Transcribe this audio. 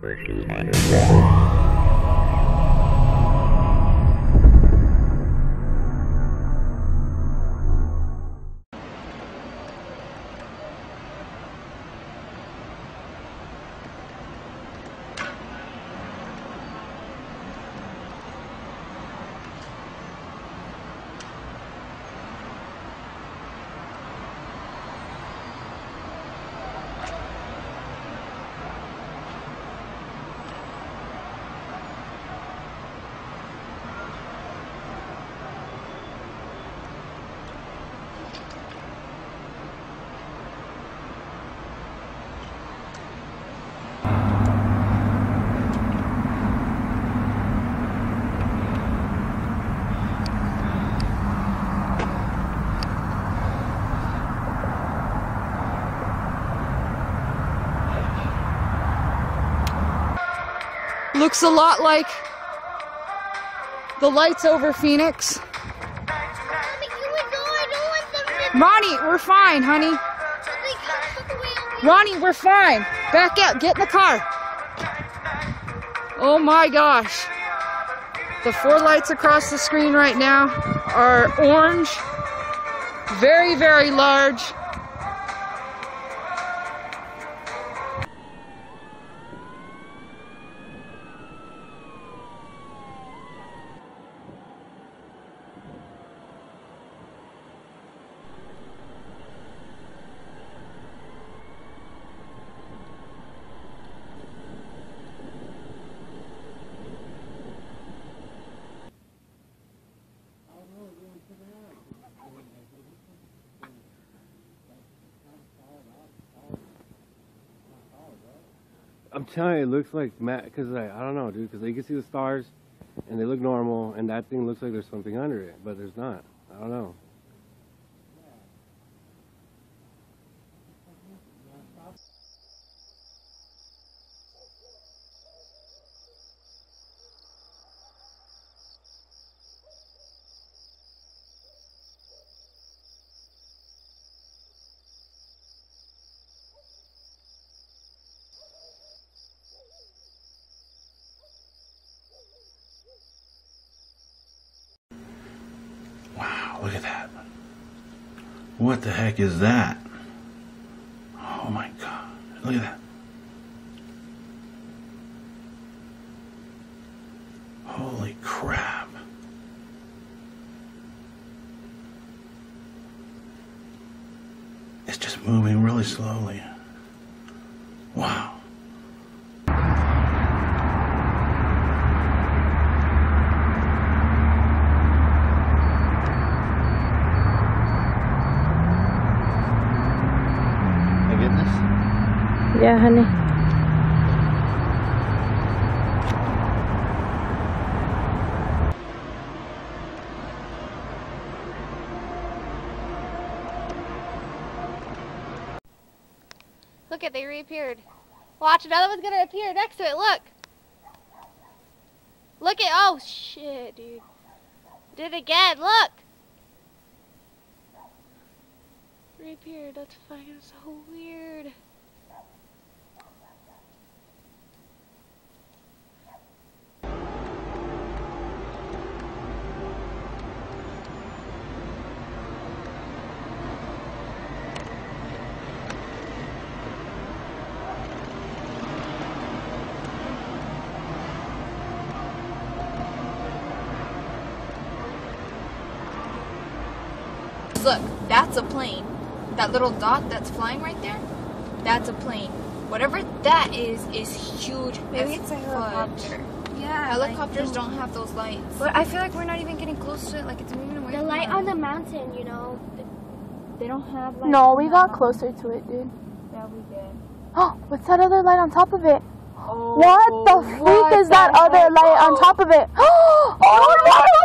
Quickly, minus one. Looks a lot like the lights over Phoenix. Ronnie, we're fine, honey. Ronnie, we're fine. Back out. Get in the car. Oh my gosh. The four lights across the screen right now are orange, very, very large. I'm telling you, it looks like Matt, because I, I don't know, dude, because you can see the stars and they look normal, and that thing looks like there's something under it, but there's not. I don't know. Look at that. What the heck is that? Oh my god. Look at that. Holy crap. It's just moving really slowly. Wow. I get this? Yeah, honey. Look at they reappeared. Watch, another one's gonna appear next to it. Look. Look at. Oh shit, dude. Did it again. Look. Reappeared. That's fucking so weird. Look, that's a plane. That little dot that's flying right there, that's a plane. Whatever that is, is huge. Maybe it's a helicopter. Yeah, helicopters don't have those lights. But I feel like we're not even getting close to it. Like it's moving away. The from light us. on the mountain, you know, they don't have like. No, we got closer to it, dude. Yeah, we did. Oh, what's that other light on top of it? Oh, what the freak what is that the other heck? light on top of it? Oh, oh my god!